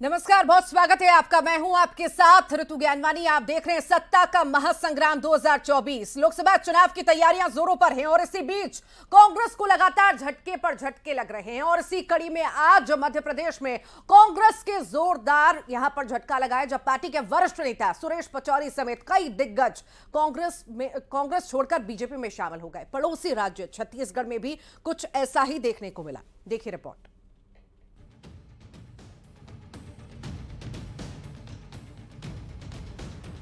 नमस्कार, बहुत स्वागत है आपका। मैं हूँ आपके साथ ऋतु ज्ञानवानी आप देख रहे हैं सत्ता का महासंग्राम 2024 लोकसभा चुनाव की तैयारियाँ जोरों पर हैं और इसी बीच कांग्रेस को लगातार झटके पर झटके लग रहे हैं और इसी कड़ी में आज मध्य प्रदेश में कांग्रेस के जोरदार यहाँ पर झटका लगाया जब पार्टी के वरिष्ठ नेता सुरेश पचौरी समेत कई दिग्गज कांग्रेस में, कांग्रेस छोड़कर बीजेपी में शामिल हो गए। पड़ोसी राज्य छत्तीसगढ़ में भी कुछ ऐसा ही देखने को मिला। देखिए रिपोर्ट।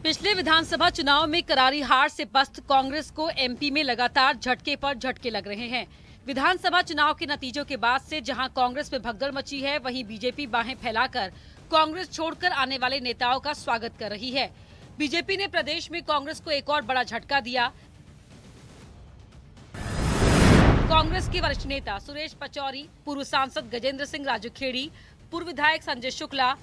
पिछले विधानसभा चुनाव में करारी हार से पस्त कांग्रेस को एमपी में लगातार झटके पर झटके लग रहे हैं। विधानसभा चुनाव के नतीजों के बाद से जहाँ कांग्रेस में भगदड़ मची है, वहीं बीजेपी बाहें फैलाकर कांग्रेस छोड़कर आने वाले नेताओं का स्वागत कर रही है। बीजेपी ने प्रदेश में कांग्रेस को एक और बड़ा झटका दिया। कांग्रेस के वरिष्ठ नेता सुरेश पचौरी, पूर्व सांसद गजेंद्र सिंह राजूखेड़ी, पूर्व विधायक संजय शुक्ला,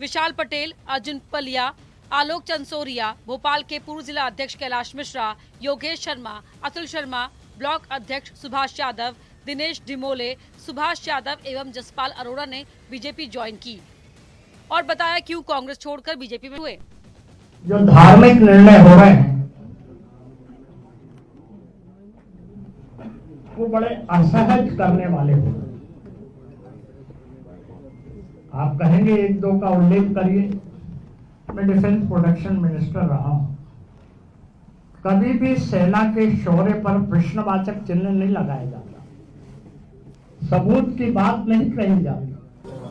विशाल पटेल, अर्जुन पलिया आलोक चंसोरिया, भोपाल के पूर्व जिला अध्यक्ष कैलाश मिश्रा, योगेश शर्मा, अतुल शर्मा, ब्लॉक अध्यक्ष सुभाष यादव, दिनेश डिमोले, सुभाष यादव एवं जसपाल अरोड़ा ने बीजेपी ज्वाइन की और बताया क्यों कांग्रेस छोड़कर बीजेपी में हुए। जो धार्मिक निर्णय हो रहे हैं, वो बड़े असहज करने वाले हो। आप कहेंगे एक दो का उल्लेख करिए। मैं डिफेंस प्रोडक्शन मिनिस्टर रहा हूँ। कभी भी सेना के शौर्य पर प्रश्नवाचक चिन्ह नहीं लगाया जाता। सबूत की बात नहीं कही जाती।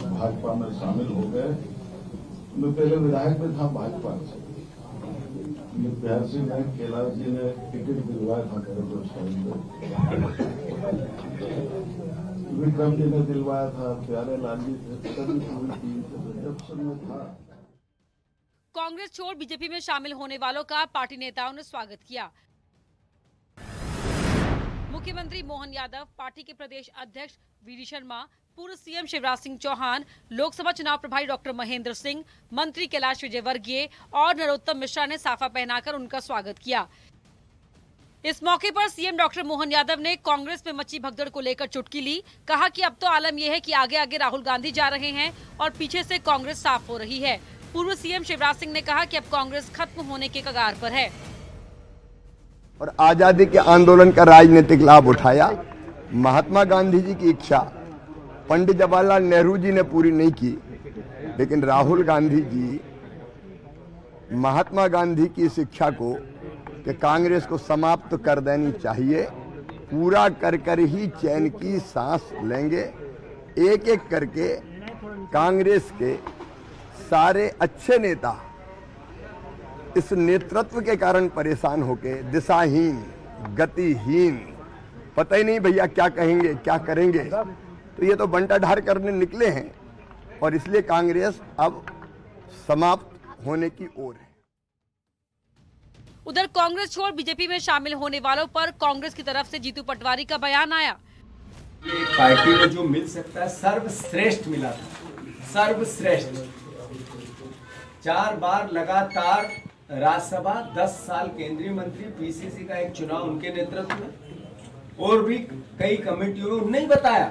भाजपा में शामिल हो गए। मैं पहले विधायक में था भाजपा से। प्यार सिंह ने कैलाश जी ने टिकट दिलवाया था मेरे शायद विक्रम जी ने दिलवाया था, प्यारे लाल जी थे सभी पूरी टीम था। कांग्रेस छोड़ बीजेपी में शामिल होने वालों का पार्टी नेताओं ने स्वागत किया। मुख्यमंत्री मोहन यादव, पार्टी के प्रदेश अध्यक्ष वी शर्मा, पूर्व सीएम शिवराज सिंह चौहान, लोकसभा चुनाव प्रभारी डॉक्टर महेंद्र सिंह, मंत्री कैलाश विजयवर्गीय और नरोत्तम मिश्रा ने साफा पहनाकर उनका स्वागत किया। इस मौके पर सीएम डॉक्टर मोहन यादव ने कांग्रेस में मची भगदड़ को लेकर चुटकी ली, कहा कि अब तो आलम यह है कि आगे आगे राहुल गांधी जा रहे हैं और पीछे से कांग्रेस साफ़ हो रही है। पूर्व सीएम शिवराज सिंह ने कहा कि अब कांग्रेस खत्म होने के कगार पर है। और आज़ादी के आंदोलन का राजनीतिक लाभ उठाया। महात्मा गांधी जी की इच्छा पंडित जवाहरलाल नेहरू जी ने पूरी नहीं की, लेकिन राहुल गांधी जी, महात्मा गांधी की इच्छा को कि कांग्रेस को समाप्त कर देनी चाहिए। पूरा कर कर ही चैन की सांस लेंगे। एक एक करके कांग्रेस के सारे अच्छे नेता इस नेतृत्व के कारण परेशान होके दिशाहीन गतिहीन पता ही नहीं भैया क्या कहेंगे क्या करेंगे। तो ये तो बंटा ढार करने निकले हैं और इसलिए कांग्रेस अब समाप्त होने की ओर है। उधर कांग्रेस छोड़ बीजेपी में शामिल होने वालों पर कांग्रेस की तरफ़ से जीतू पटवारी का बयान आया। पार्टी में जो मिल सकता है सर्वश्रेष्ठ मिला था। सर्वश्रेष्ठ। चार बार लगातार राज्यसभा 10 साल केंद्रीय मंत्री, पीसीसी का एक चुनाव उनके नेतृत्व में। और भी कई कमेटियों में नहीं बताया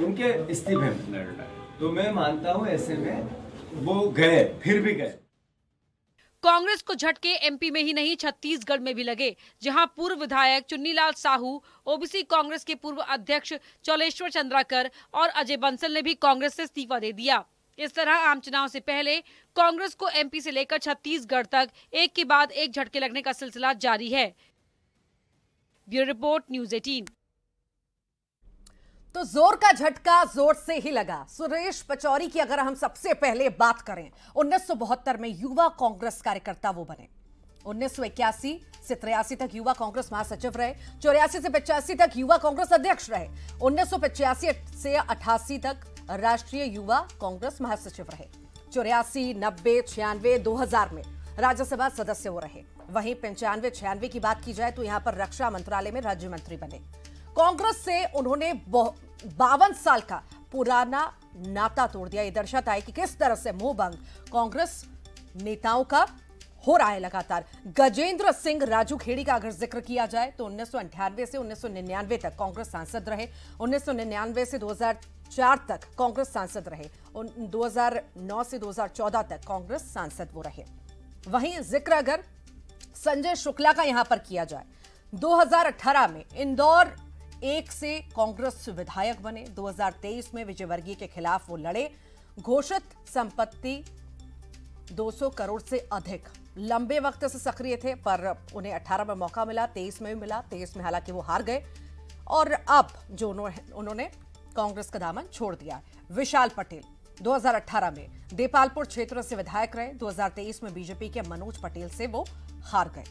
उनके इस्तीफे में। तो मैं मानता हूँ ऐसे में वो गए, फिर भी गए। कांग्रेस को झटके, एमपी में ही नहीं, छत्तीसगढ़ में भी लगे, जहाँ पूर्व विधायक चुन्नीलाल साहू, ओबीसी कांग्रेस के पूर्व अध्यक्ष चौलेश्वर चंद्राकर और अजय बंसल ने भी कांग्रेस से इस्तीफा दे दिया। इस तरह आम चुनाव से पहले कांग्रेस को एमपी से लेकर छत्तीसगढ़ तक एक के बाद एक झटके लगने का सिलसिला जारी है। ब्यूरो रिपोर्ट, न्यूज़ 18 तो ज़ोर का झटका ज़ोर से ही लगा। सुरेश पचौरी की अगर हम सबसे पहले बात करें 1972 में युवा कांग्रेस कार्यकर्ता वो बने। 1981 से तिरासी तक युवा कांग्रेस महासचिव रहे, चौरासी से पचासी तक युवा कांग्रेस अध्यक्ष रहे। उन्नीस से अठासी तक राष्ट्रीय युवा कांग्रेस महासचिव रहे। चौरासी, नब्बे, छियानवे, दो में राज्यसभा सदस्य वो रहे। वहीं पंचानवे, छियानवे की बात की जाए तो यहाँ पर रक्षा मंत्रालय में राज्य मंत्री बने। कांग्रेस से उन्होंने बावन साल का पुराना नाता तोड़ दिया। ये दर्शाता है कि किस तरह से मोहभंग कांग्रेस नेताओं का हो रहा है लगातार। गजेंद्र सिंह राजू खेड़ी का अगर ज़िक्र किया जाए तो उन्नीस से 1999 तक कांग्रेस सांसद रहे। 1999 से 2004 तक कांग्रेस सांसद रहे और 2009 से 2014 तक कांग्रेस सांसद वो रहे। वहीं ज़िक्र अगर संजय शुक्ला का यहाँ पर किया जाए 2018 में इंदौर एक से कांग्रेस विधायक बने 2023 में विजयवर्गीय के खिलाफ वो लड़े। घोषित संपत्ति 200 करोड़ से अधिक। लंबे वक्त से सक्रिय थे, पर उन्हें 18 में मौका मिला 23 में भी मिला 23 में हालाँकि वो हार गए। और अब जो उन्होंने कांग्रेस का दामन छोड़ दिया। विशाल पटेल 2018 में देपालपुर क्षेत्र से विधायक रहे। 2023 में बीजेपी के मनोज पटेल से वो हार गए।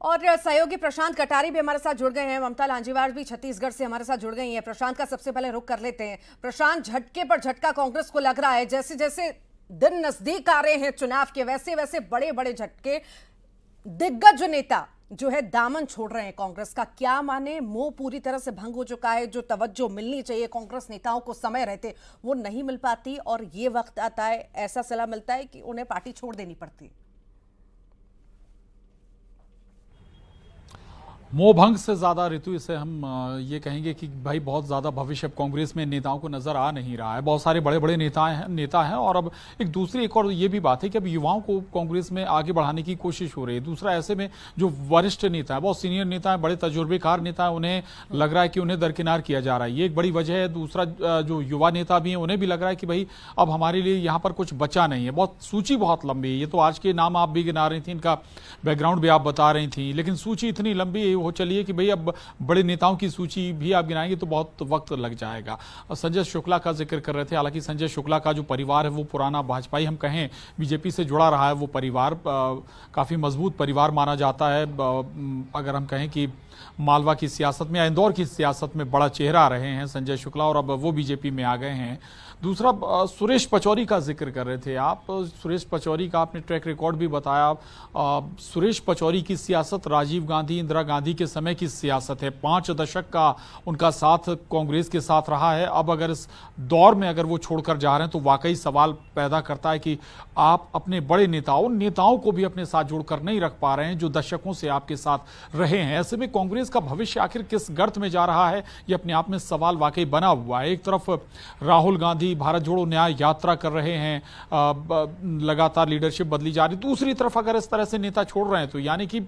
और सहयोगी प्रशांत कटारी भी हमारे साथ जुड़ गए हैं। ममता लांजीवार भी छत्तीसगढ़ से हमारे साथ जुड़ गई हैं। प्रशांत का सबसे पहले रुख कर लेते हैं। प्रशांत झटके पर झटका कांग्रेस को लग रहा है। जैसे जैसे दिन नज़दीक आ रहे हैं चुनाव के वैसे वैसे बड़े बड़े झटके। दिग्गज नेता जो है दामन छोड़ रहे हैं कांग्रेस का। क्या माने? मोह पूरी तरह से भंग हो चुका है। जो तवज्जो मिलनी चाहिए कांग्रेस नेताओं को समय रहते, वो नहीं मिल पाती और ये वक्त आता है, ऐसा सलाह मिलता है कि उन्हें पार्टी छोड़ देनी पड़ती। है मोहभंग से ज़्यादा ऋतु इसे हम ये कहेंगे कि भाई बहुत ज़्यादा भविष्य अब कांग्रेस में नेताओं को नज़र आ नहीं रहा है। बहुत सारे बड़े बड़े नेता हैं नेता हैं और अब एक दूसरी एक और ये भी बात है कि अब युवाओं को कांग्रेस में आगे बढ़ाने की कोशिश हो रही है। दूसरा ऐसे में जो वरिष्ठ नेता है, बहुत सीनियर नेता है, बड़े तजुर्बेकार नेता है, उन्हें लग रहा है कि उन्हें दरकिनार किया जा रहा है। ये एक बड़ी वजह है। दूसरा जो युवा नेता भी है, उन्हें भी लग रहा है कि भाई अब हमारे लिए यहाँ पर कुछ बचा नहीं है। बहुत सूची बहुत लंबी है। ये तो आज के नाम आप भी गिना रही थी, इनका बैकग्राउंड भी आप बता रही थी, लेकिन सूची इतनी लंबी हो चलिए कि भाई अब बड़े नेताओं की सूची भी आप गिनाएँगे तो बहुत वक्त लग जाएगा। संजय शुक्ला का ज़िक्र कर रहे थे, हालाँकि संजय शुक्ला का जो परिवार है वो पुराना भाजपाई, हम कहें बीजेपी से जुड़ा रहा है वो परिवार काफ़ी मज़बूत परिवार माना जाता है। अगर हम कहें कि मालवा की सियासत में या इंदौर की सियासत में बड़ा चेहरा रहे हैं संजय शुक्ला और अब वो बीजेपी में आ गए हैं। दूसरा सुरेश पचौरी का ज़िक्र कर रहे थे आप। सुरेश पचौरी का आपने ट्रैक रिकॉर्ड भी बताया। सुरेश पचौरी की सियासत राजीव गांधी, इंदिरा गांधी के समय की सियासत है। पाँच दशक का उनका साथ कांग्रेस के साथ रहा है। अब अगर इस दौर में अगर वो छोड़कर जा रहे हैं तो वाकई सवाल पैदा करता है कि आप अपने बड़े नेताओं नेताओं को भी अपने साथ जोड़कर नहीं रख पा रहे हैं, जो दशकों से आपके साथ रहे हैं। ऐसे में कांग्रेस का भविष्य आखिर किस गर्त में जा रहा है, ये अपने आप में सवाल वाकई बना हुआ है। एक तरफ़ राहुल गांधी भारत जोड़ो न्याय यात्रा कर रहे हैं लगातार लीडरशिप बदली जा रही। दूसरी तरफ़ अगर इस तरह से नेता छोड़ रहे हैं तो यानी कि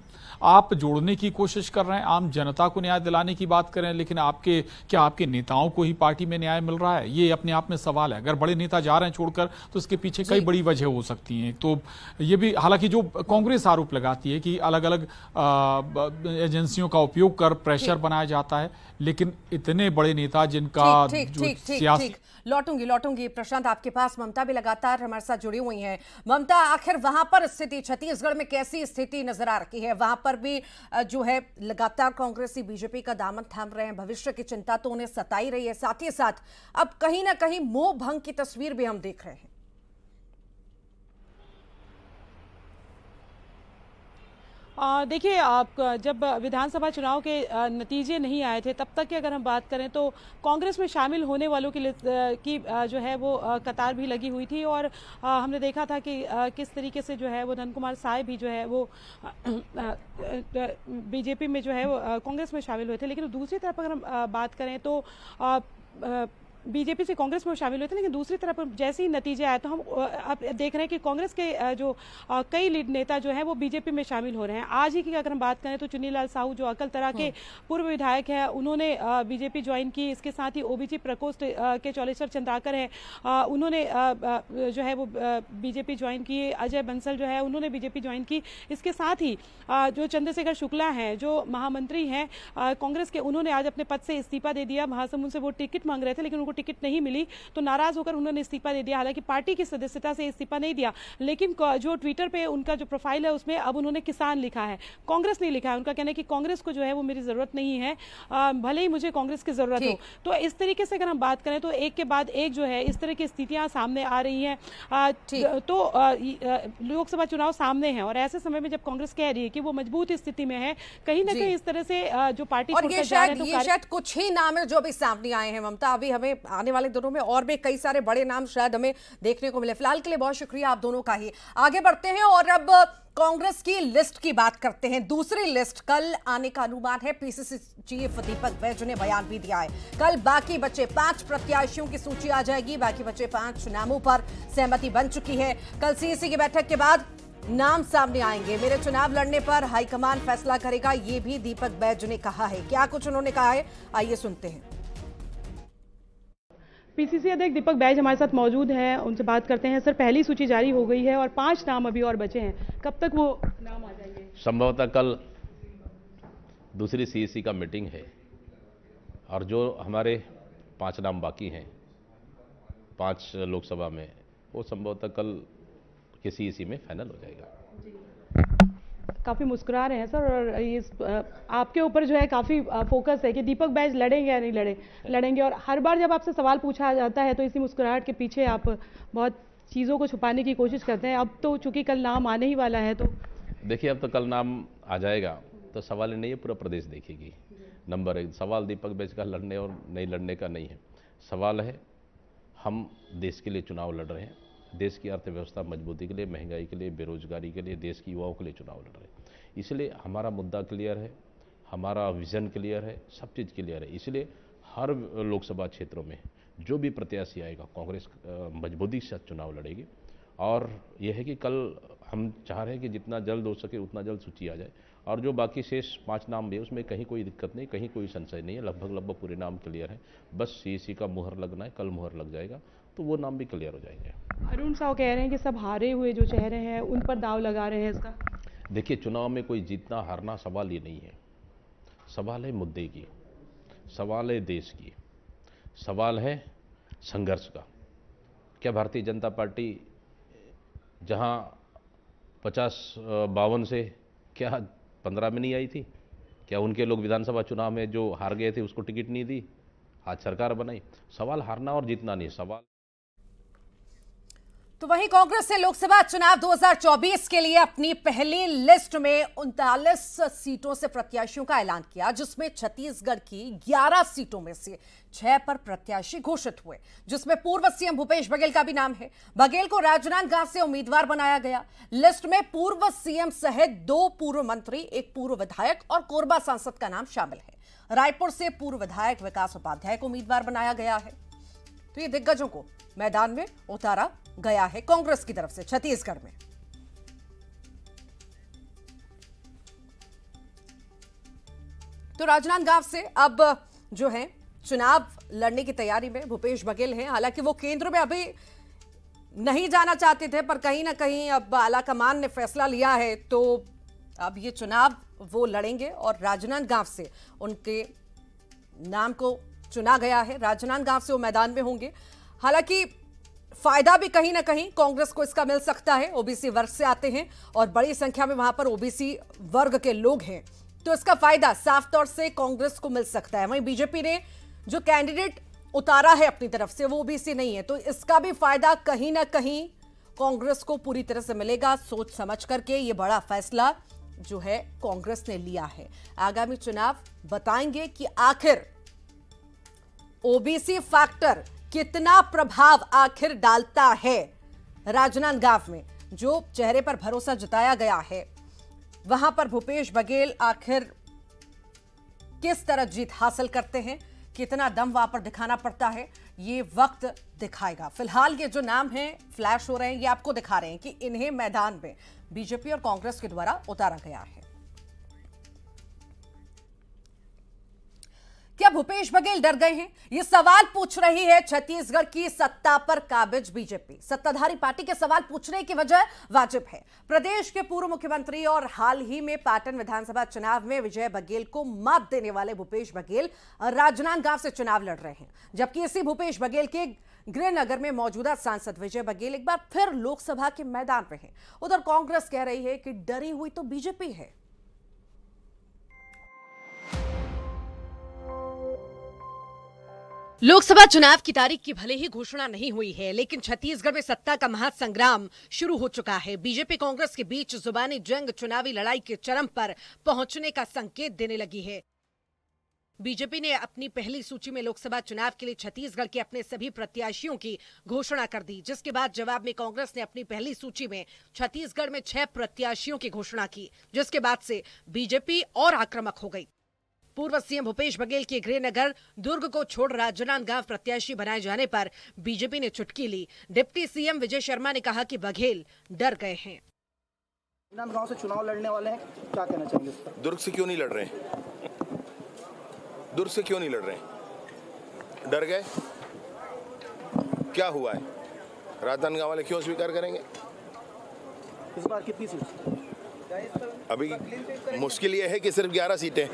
आप जोड़ने की कोशिश कर रहे हैं आम जनता को न्याय दिलाने की बात करें लेकिन आपके क्या आपके नेताओं को ही पार्टी में न्याय मिल रहा है? ये अपने आप में सवाल है। अगर बड़े नेता जा रहे हैं छोड़कर तो इसके पीछे कई बड़ी वजह हो सकती हैं। तो ये भी हालाँकि जो कांग्रेस आरोप लगाती है कि अलग अलग एजेंसियों का उपयोग कर प्रेशर बनाया जाता है लेकिन इतने बड़े नेता जिनका जो लौटूँगी लौटूँगी। प्रशांत, आपके पास ममता भी लगातार हमारे साथ जुड़ी हुई हैं। ममता, आखिर वहाँ पर स्थिति, छत्तीसगढ़ में कैसी स्थिति नज़र आ रही है? वहाँ पर भी जो है, लगातार कांग्रेस, बीजेपी का दामन थाम रहे हैं। भविष्य की चिंता तो उन्हें सताई रही है। साथ ही साथ, अब कहीं ना कहीं मोह भंग की तस्वीर भी हम देख रहे हैं। देखिए, आप, जब विधानसभा चुनाव के नतीजे नहीं आए थे, तब तक की अगर हम बात करें तो कांग्रेस में शामिल होने वालों की की जो है वो कतार भी लगी हुई थी और हमने देखा था कि किस तरीके से जो है वो धन कुमार साय भी जो है वो बीजेपी में जो है वो कांग्रेस में शामिल हुए थे। लेकिन दूसरी तरफ़ अगर हम बात करें तो बीजेपी से कांग्रेस में शामिल हुए थे लेकिन दूसरी तरफ़ जैसे ही नतीजे आए तो हम अब देख रहे हैं कि कांग्रेस के जो कई लीड नेता जो हैं वो बीजेपी में शामिल हो रहे हैं। आज ही की अगर हम बात करें तो चुनीलाल साहू जो अकल तरह के हाँ। पूर्व विधायक हैं उन्होंने बीजेपी ज्वाइन की इसके साथ ही ओबीसी प्रकोष्ठ के चौलेश्वर चंद्राकर हैं उन्होंने जो है वो बीजेपी ज्वाइन की अजय बंसल जो है उन्होंने बीजेपी ज्वाइन की। इसके साथ ही जो चंद्रशेखर शुक्ला हैं जो महामंत्री हैं कांग्रेस के उन्होंने आज अपने पद से इस्तीफा दे दिया। महासमुंद से वो टिकट मांग रहे थे लेकिन उनको टिकट नहीं मिली तो नाराज़ होकर उन्होंने इस्तीफा दे दिया। हालाँकि पार्टी की सदस्यता से इस्तीफा नहीं दिया लेकिन जो ट्विटर पे उनका जो प्रोफ़ाइल है उसमें अब उन्होंने किसान लिखा है। कांग्रेस नहीं लिखा है। उनका कहना है कि कांग्रेस को जो है वो मेरी ज़रूरत नहीं है। भले ही मुझे कांग्रेस की ज़रूरत हो। तो इस तरीके से अगर हम बात करें तो एक के बाद एक जो है इस तरह की स्थितियाँ सामने आ रही हैं। तो लोकसभा चुनाव सामने है और ऐसे समय में जब कांग्रेस कह रही है कि वो मज़बूत स्थिति में है कहीं ना कहीं इस तरह से जो पार्टी और ये शायद तो ये शायद कुछ ही नाम है जो अभी सामने आए हैं ममता। अभी हमें आने वाले दिनों में और भी कई सारे बड़े नाम शायद हमें देखने को मिले। फ़िलहाल के लिए बहुत शुक्रिया आप दोनों का ही। आगे बढ़ते हैं और अब कांग्रेस की लिस्ट की बात करते हैं। दूसरी लिस्ट कल आने का अनुमान है। पीसीसी चीफ दीपक बैज ने बयान भी दिया है। कल बाकी बचे पाँच प्रत्याशियों की सूची आ जाएगी। बाकी बचे पाँच नामों पर सहमति बन चुकी है। कल सीएसी की बैठक के बाद नाम सामने आएँगे। मेरे चुनाव लड़ने पर हाईकमान फैसला करेगा, ये भी दीपक बैज ने कहा है। क्या कुछ उन्होंने कहा है? आइए सुनते हैं। पीसीसी अध्यक्ष दीपक बैज हमारे साथ मौजूद हैं उनसे बात करते हैं। सर पहली सूची जारी हो गई है और पाँच नाम अभी और बचे हैं। कब तक वो नाम आ जाएँगे? संभवतः कल दूसरी सीईसी का मीटिंग है और जो हमारे पाँच नाम बाकी हैं पाँच लोकसभा में वो संभवतः कल के सीईसी में फाइनल हो जाएगा। काफ़ी मुस्कुरा रहे हैं सर और ये आपके ऊपर जो है काफ़ी फोकस है कि दीपक बैज लड़ेंगे या नहीं लड़े लड़ेंगे। और हर बार जब आपसे सवाल पूछा जाता है तो इसी मुस्कुराहट के पीछे आप बहुत चीज़ों को छुपाने की कोशिश करते हैं। अब तो चूँकि कल नाम आने ही वाला है तो देखिए अब तो कल नाम आ जाएगा तो सवाल नहीं है पूरा प्रदेश देखेगी। नंबर एक सवाल दीपक बैज का लड़ने और नहीं लड़ने का नहीं है। सवाल है हम देश के लिए चुनाव लड़ रहे हैं। देश की अर्थव्यवस्था मजबूती के लिए, महँगाई के लिए, बेरोजगारी के लिए, देश की युवाओं के लिए चुनाव लड़ रहे हैं। इसलिए हमारा मुद्दा क्लियर है, हमारा विज़न क्लियर है, सब चीज़ क्लियर है। इसलिए हर लोकसभा क्षेत्रों में जो भी प्रत्याशी आएगा, कांग्रेस मजबूती से चुनाव लड़ेगी। और यह है कि कल हम चाह रहे हैं कि जितना जल्द हो सके उतना जल्द सूची आ जाए। और जो बाकी शेष पाँच नाम भी है उसमें कहीं कोई दिक्कत नहीं कहीं कोई संशय नहीं है लगभग लगभग पूरे नाम क्लियर है। बस सी का मुहर लगना है कल मुहर लग जाएगा तो वो नाम भी क्लियर हो जाएँगे। अरुण साहु कह रहे हैं कि सब हारे हुए जो चेहरे हैं उन पर दाव लगा रहे हैं इसका। देखिए चुनाव में कोई जीतना हारना सवाल ही नहीं है। सवाल है मुद्दे की सवाल है देश की सवाल है संघर्ष का। क्या भारतीय जनता पार्टी जहाँ पचास बावन से क्या पंद्रह में नहीं आई थी? क्या उनके लोग विधानसभा चुनाव में जो हार गए थे, उसको टिकट नहीं दी? आज सरकार बनाई। सवाल हारना और जीतना नहीं, सवाल तो वहीं कांग्रेस ने लोकसभा चुनाव 2024 के लिए अपनी पहली लिस्ट में उनतालीस सीटों से प्रत्याशियों का ऐलान किया, जिसमें छत्तीसगढ़ की 11 सीटों में से छह पर प्रत्याशी घोषित हुए, जिसमें पूर्व सीएम भूपेश बघेल का भी नाम है। बघेल को राजनांदगांव से उम्मीदवार बनाया गया। लिस्ट में पूर्व सीएम सहित दो पूर्व मंत्री, एक पूर्व विधायक और कोरबा सांसद का नाम शामिल है। रायपुर से पूर्व विधायक विकास उपाध्याय को उम्मीदवार बनाया गया है। तो ये दिग्गजों को मैदान में उतारा गया है कांग्रेस की तरफ़ से, छत्तीसगढ़ में। तो राजनांदगांव से अब जो है, चुनाव लड़ने की तैयारी में भूपेश बघेल हैं। हालाँकि वो केंद्र में अभी नहीं जाना चाहते थे, पर कहीं ना कहीं अब आला कमान ने फैसला लिया है तो अब ये चुनाव वो लड़ेंगे और राजनांदगांव से उनके नाम को चुना गया है। राजनांदगांव से वो मैदान में होंगे। हालाँकि फ़ायदा भी कहीं ना कहीं कांग्रेस को इसका मिल सकता है। ओबीसी वर्ग से आते हैं और बड़ी संख्या में वहाँ पर ओबीसी वर्ग के लोग हैं। तो इसका फ़ायदा साफ़ तौर से कांग्रेस को मिल सकता है। वहीं बीजेपी ने जो कैंडिडेट उतारा है अपनी तरफ़ से, वो ओबीसी नहीं है। तो इसका भी फ़ायदा कहीं ना कहीं कांग्रेस को पूरी तरह से मिलेगा, सोच समझ करके ये बड़ा फैसला जो है कांग्रेस ने लिया है। आगामी चुनाव बताएँगे कि आखिर ओबीसी फैक्टर कितना प्रभाव आखिर डालता है? राजनांदगांव में, जो चेहरे पर भरोसा जताया गया है, वहाँ पर भूपेश बघेल आखिर किस तरह जीत हासिल करते हैं? कितना दम वहाँ पर दिखाना पड़ता है? ये वक्त दिखाएगा। फ़िलहाल ये जो नाम है फ्लैश हो रहे हैं, ये आपको दिखा रहे हैं कि इन्हें मैदान में बीजेपी और कांग्रेस के द्वारा उतारा गया है। क्या भूपेश बघेल डर गए हैं? ये सवाल पूछ रही है छत्तीसगढ़ की सत्ता पर काबिज बीजेपी। सत्ताधारी पार्टी के सवाल पूछने की वजह वाजिब है। प्रदेश के पूर्व मुख्यमंत्री और हाल ही में पाटन विधानसभा चुनाव में विजय बघेल को मात देने वाले भूपेश बघेल राजनांदगांव से चुनाव लड़ रहे हैं। जबकि इसी भूपेश बघेल के गृहनगर में मौजूदा सांसद विजय बघेल एक बार फिर लोकसभा के मैदान में है। उधर कांग्रेस कह रही है कि डरी हुई तो बीजेपी है। लोकसभा चुनाव की तारीख की भले ही घोषणा नहीं हुई है, लेकिन छत्तीसगढ़ में सत्ता का महासंग्राम शुरू हो चुका है। बीजेपी कांग्रेस के बीच जुबानी जंग, चुनावी लड़ाई के चरम पर पहुँचने का संकेत देने लगी है। बीजेपी ने अपनी पहली सूची में लोकसभा चुनाव के लिए छत्तीसगढ़ के अपने सभी प्रत्याशियों की घोषणा कर दी, जिसके बाद जवाब में कांग्रेस ने अपनी पहली सूची में छत्तीसगढ़ में छह प्रत्याशियों की घोषणा की, जिसके बाद से बीजेपी और आक्रामक हो गई। पूर्व सीएम भूपेश बघेल के गृहनगर दुर्ग को छोड़ राजनांदगांव प्रत्याशी बनाए जाने पर बीजेपी ने चुटकी ली। डिप्टी सीएम विजय शर्मा ने कहा कि बघेल डर गए हैं। राजनांदगांव से चुनाव लड़ने वाले हैं क्या कहना चाहेंगे दुर्ग से क्यों नहीं लड़ रहे दुर्ग से क्यों नहीं लड़ रहे डर गए? क्या हुआ है? राजनांदगांव वाले क्यों स्वीकार करेंगे? इस बार कितनी सीट? अभी मुश्किल ये है कि सिर्फ़ 11 सीटें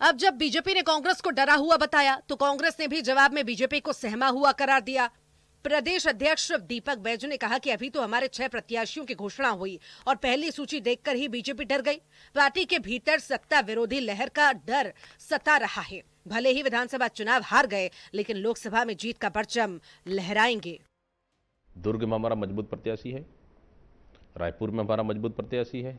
अब जब बीजेपी ने कांग्रेस को डरा हुआ बताया तो कांग्रेस ने भी जवाब में बीजेपी को सहमा हुआ करार दिया। प्रदेश अध्यक्ष दीपक बैज ने कहा कि अभी तो हमारे छह प्रत्याशियों की घोषणा हुई और पहली सूची देखकर ही बीजेपी डर गई। पार्टी के भीतर सत्ता विरोधी लहर का डर सता रहा है। भले ही विधानसभा चुनाव हार गए, लेकिन लोकसभा में जीत का परचम लहराएँगे। दुर्ग में हमारा मज़बूत प्रत्याशी है। रायपुर में हमारा मज़बूत प्रत्याशी है।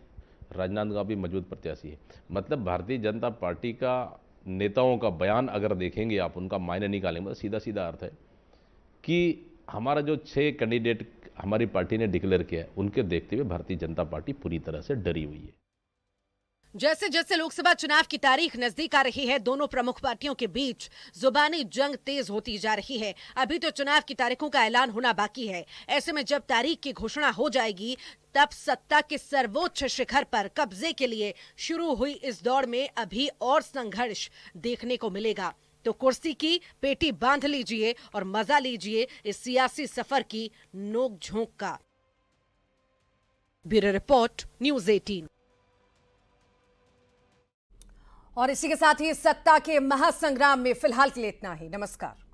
राजनांदगांव भी मज़बूत प्रत्याशी है। मतलब भारतीय जनता पार्टी का नेताओं का बयान अगर देखेंगे आप, उनका मायने निकालेंगे मतलब सीधा सीधा अर्थ है कि हमारा जो छः कैंडिडेट हमारी पार्टी ने डिक्लेयर किया है, उनके देखते हुए भारतीय जनता पार्टी पूरी तरह से डरी हुई है। जैसे जैसे लोकसभा चुनाव की तारीख नज़दीक आ रही है, दोनों प्रमुख पार्टियों के बीच जुबानी जंग तेज होती जा रही है। अभी तो चुनाव की तारीखों का ऐलान होना बाकी है। ऐसे में जब तारीख की घोषणा हो जाएगी, तब सत्ता के सर्वोच्च शिखर पर कब्जे के लिए शुरू हुई इस दौड़ में अभी और संघर्ष देखने को मिलेगा। तो कुर्सी की पेटी बाँध लीजिए और मज़ा लीजिए इस सियासी सफ़र की नोक झोंक का। ब्यूरो रिपोर्ट, न्यूज़ 18 और इसी के साथ ही सत्ता के महासंग्राम में फ़िलहाल के लिए इतना ही। नमस्कार।